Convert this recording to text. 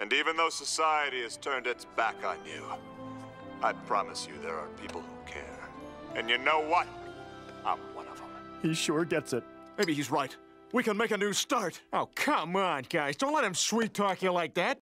And even though society has turned its back on you, I promise you there are people who care. And you know what? I'm one of them. He sure gets it. Maybe he's right. We can make a new start. Oh, come on, guys. Don't let him sweet talk you like that.